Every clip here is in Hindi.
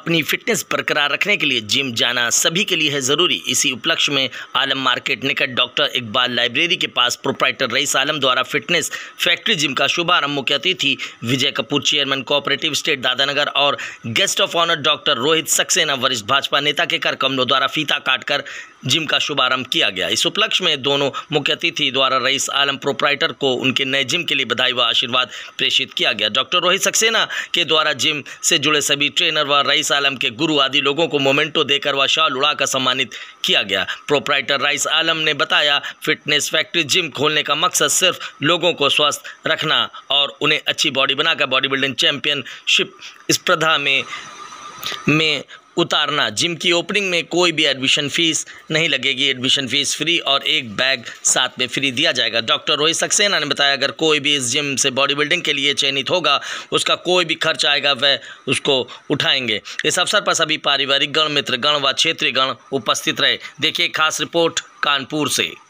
अपनी फिटनेस बरकरार रखने के लिए जिम जाना सभी के लिए है ज़रूरी। इसी उपलक्ष्य में आलम मार्केट निकट डॉक्टर इकबाल लाइब्रेरी के पास प्रोप्राइटर रईस आलम द्वारा फिटनेस फैक्ट्री जिम का शुभारंभ मुख्य अतिथि Vijay Kapoor, chairman cooperative state Dadanagar और guest of honour doctor Rohit Saxena, वरिष्ठ भाजपा नेता के कर कमलों द्वारा फीता काटकर जिम का शुभारंभ किया गया। इस उपलक्ष्य में दोनों मुख्य अतिथि द्वारा रईस आलम प्रोप्राइटर को उनके नए जिम के लिए बधाई व आशीर्वाद प्रेषित किया गया। डॉक्टर रोहित सक्सेना के द्वारा जिम से जुड़े सभी ट्रेनर व रईस आलम के गुरु आदि लोगों को मोमेंटो देकर व शॉल उड़ाकर सम्मानित किया गया। प्रोपराइटर राइस आलम ने बताया फिटनेस फैक्ट्री जिम खोलने का मकसद सिर्फ़ लोगों को स्वस्थ रखना और उन्हें अच्छी बॉडी बनाकर बॉडी बिल्डिंग चैंपियनशिप स्पर्धा में में उतारना। जिम की ओपनिंग में कोई भी एडमिशन फ़ीस नहीं लगेगी। एडमिशन फ़ीस फ्री और एक बैग साथ में फ्री दिया जाएगा। डॉक्टर रोहित सक्सेना ने बताया, अगर कोई भी इस जिम से बॉडी बिल्डिंग के लिए चयनित होगा, उसका कोई भी खर्च आएगा, वह उसको उठाएँगे। इस अवसर पर सभी पारिवारिक गण मित्रगण व क्षेत्रीय गण उपस्थित रहे। देखिए खास रिपोर्ट कानपुर से।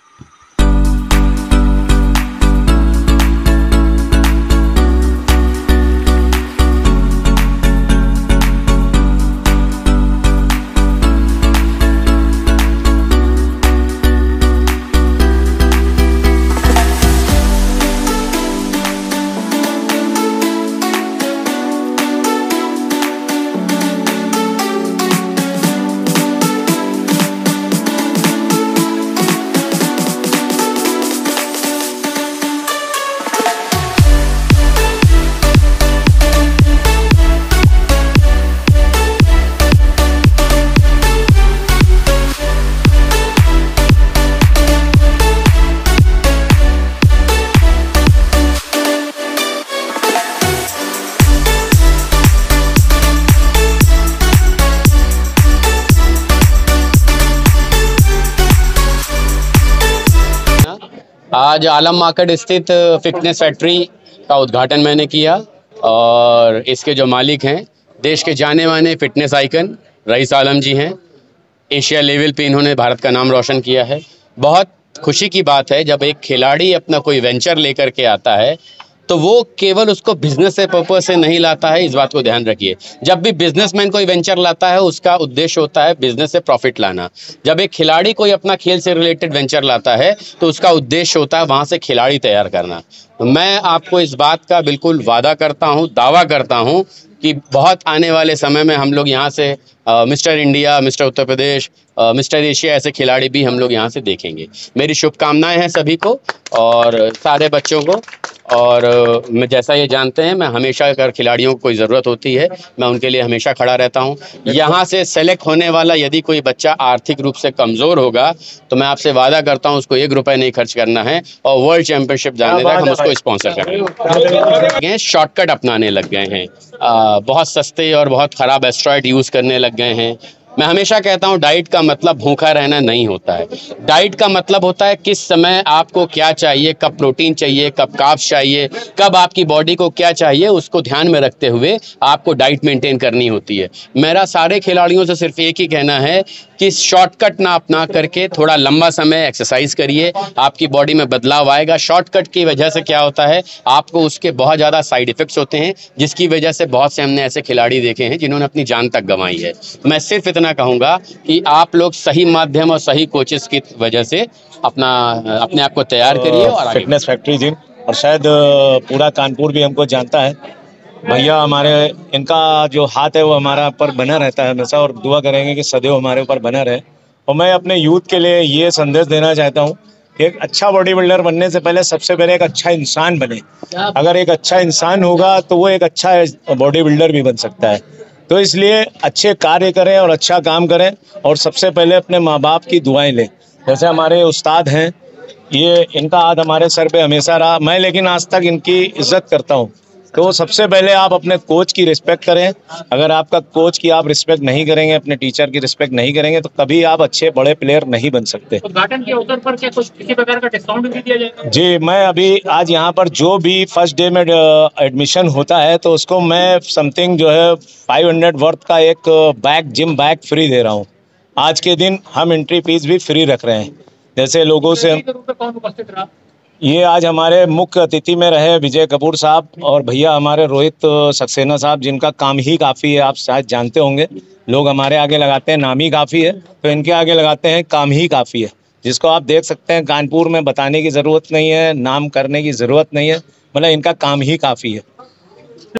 आज आलम मार्केट स्थित फिटनेस फैक्ट्री का उद्घाटन मैंने किया और इसके जो मालिक हैं, देश के जाने माने fitness icon rice Alam ji हैं। एशिया लेवल पे इन्होंने भारत का नाम रोशन किया है। बहुत खुशी की बात है, जब एक खिलाड़ी अपना कोई वेंचर लेकर के आता है तो वो केवल उसको बिज़नेस से पर्पज से नहीं लाता है, इस बात को ध्यान रखिए। जब भी बिजनेसमैन कोई वेंचर लाता है, उसका उद्देश्य होता है बिज़नेस से प्रॉफिट लाना। जब एक खिलाड़ी कोई अपना खेल से रिलेटेड वेंचर लाता है तो उसका उद्देश्य होता है वहाँ से खिलाड़ी तैयार करना। मैं आपको इस बात का बिल्कुल वादा करता हूँ, दावा करता हूँ कि बहुत आने वाले समय में हम लोग यहाँ से mister India, mister Uttar Pradesh mister Asia ऐसे खिलाड़ी भी हम लोग यहाँ से देखेंगे। मेरी शुभकामनाएँ हैं सभी को और सारे बच्चों को। और मैं जैसा ये जानते हैं मैं हमेशा अगर खिलाड़ियों को कोई ज़रूरत होती है मैं उनके लिए हमेशा खड़ा रहता हूँ। यहाँ से सेलेक्ट होने वाला यदि कोई बच्चा आर्थिक रूप से कमज़ोर होगा तो मैं आपसे वादा करता हूँ उसको एक रुपये नहीं खर्च करना है और वर्ल्ड चैम्पियनशिप जाने तक हम उसको स्पॉन्सर करेंगे। शॉर्टकट अपनाने लग गए हैं। बहुत सस्ते और बहुत ख़राब एस्ट्रॉयड यूज़ करने लग गए हैं। मैं हमेशा कहता हूँ, डाइट का मतलब भूखा रहना नहीं होता है। डाइट का मतलब होता है किस समय आपको क्या चाहिए, कब प्रोटीन चाहिए, कब काप्स चाहिए, कब आपकी बॉडी को क्या चाहिए, उसको ध्यान में रखते हुए आपको डाइट मेंटेन करनी होती है। मेरा सारे खिलाड़ियों से सिर्फ़ एक ही कहना है कि शॉर्टकट ना अपना करके थोड़ा लंबा समय एक्सरसाइज करिए। आपकी बॉडी में बदलाव आएगा। शॉर्टकट की वजह से क्या होता है? आपको उसके बहुत ज़्यादा साइड इफ़ेक्ट्स होते हैं, जिसकी वजह से बहुत से हमने ऐसे खिलाड़ी देखे हैं जिन्होंने अपनी जान तक गंवाई है। मैं सिर्फ़ इतना कहूँगा कि आप लोग सही माध्यम और सही कोचेस की वजह से अपना, अपने आप को तैयार करिए और फिटनेस फैक्ट्री जिम और शायद पूरा कानपुर भी हमको जानता है। भैया हमारे इनका जो हाथ है वो हमारा ऊपर बना रहता है हमेशा और दुआ करेंगे कि सदैव हमारे ऊपर बना रहे। और मैं अपने यूथ के लिए ये संदेश देना चाहता हूँ कि एक अच्छा बॉडी बिल्डर बनने से पहले सबसे पहले एक अच्छा इंसान बने। अगर एक अच्छा इंसान होगा तो वो एक अच्छा बॉडी बिल्डर भी बन सकता है। तो इसलिए अच्छे कार्य करें और अच्छा काम करें और सबसे पहले अपने माँ बाप की दुआएँ लें। जैसे हमारे उस्ताद हैं ये इनका हाथ हमारे सर पे हमेशा रहा। मैं लेकिन आज तक इनकी इज़्ज़त करता हूँ। तो सबसे पहले आप अपने कोच की रिस्पेक्ट करें। अगर आपका कोच की आप रिस्पेक्ट नहीं करेंगे अपने टीचर की रिस्पेक्ट नहीं करेंगे तो कभी आप अच्छे बड़े प्लेयर नहीं बन सकते। उद्घाटन के अवसर पर क्या कुछ किसी प्रकार का डिस्काउंट भी दिया जाएगा? जी मैं अभी आज यहाँ पर जो भी फ़र्स्ट डे में एडमिशन होता है तो उसको मैं समथिंग जो है फाइव हंड्रेड वर्थ का एक बैग जिम बैग फ्री दे रहा हूँ। आज के दिन हम एंट्री फ़ीस भी फ्री रख रहे हैं। जैसे लोगों से ये आज हमारे मुख्य अतिथि में रहे विजय कपूर साहब और भैया हमारे रोहित सक्सेना साहब, जिनका काम ही काफ़ी है, आप शायद जानते होंगे। लोग हमारे आगे लगाते हैं, नाम ही काफ़ी है तो इनके आगे लगाते हैं, काम ही काफ़ी है। जिसको आप देख सकते हैं, कानपुर में बताने की ज़रूरत नहीं है, नाम करने की ज़रूरत नहीं है मतलब इनका काम ही काफ़ी है।